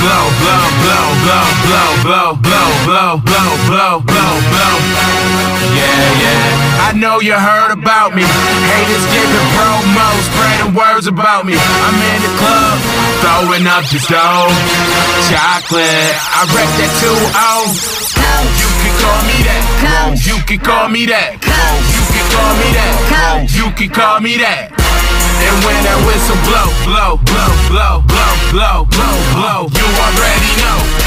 blow, blow, blow, blow, blow, blow, blow. Blow, blow, blow, blow, blow. Yeah, yeah. I know you heard about me. Haters giving promos, spreading words about me. I'm in the club, throwing up the stove. Chocolate, I rep that 2 You can call me that. You can call me that. You can call me that. You can call me that. And when that whistle blow, blow, blow, blow, blow, blow, blow, blow, you already know.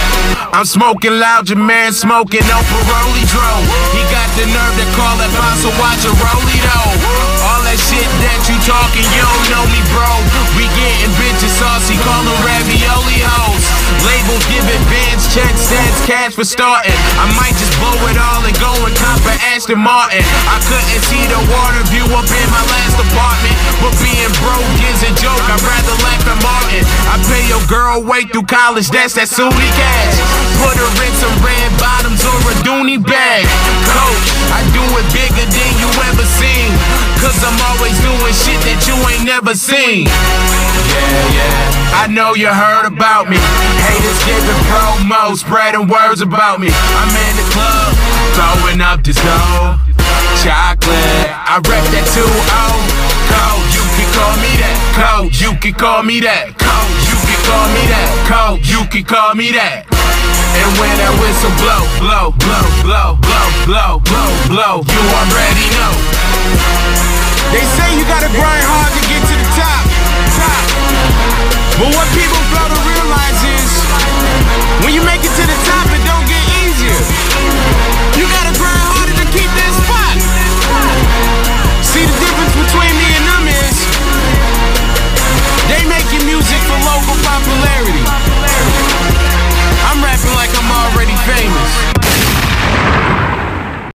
I'm smoking loud, your man smoking on paroli drone. He got the nerve to call that boss watch a rollie though. All that shit that you talking, you don't know me, bro. We getting bitches saucy, call them ravioli hoes. Labels giving bands, checks, stats, cash for starting. I might just blow it all and go and cop an Aston Martin. I couldn't see the water view up in girl way through college, that's that Suli cash. Put her in some red bottoms or a Dooney bag. Coach, I do it bigger than you ever seen. Cause I'm always doing shit that you ain't never seen. Yeah, yeah. I know you heard about me. Haters giving promos, spreading words about me. I'm in the club, throwing up this dough. Chocolate, I rep that 2 Cold, you can call me that. Cold, you can call me that. Call me that. Cold, you can call me that. And when that whistle blow, blow, blow, blow, blow, blow, blow, blow, you already know. They say you gotta grind hard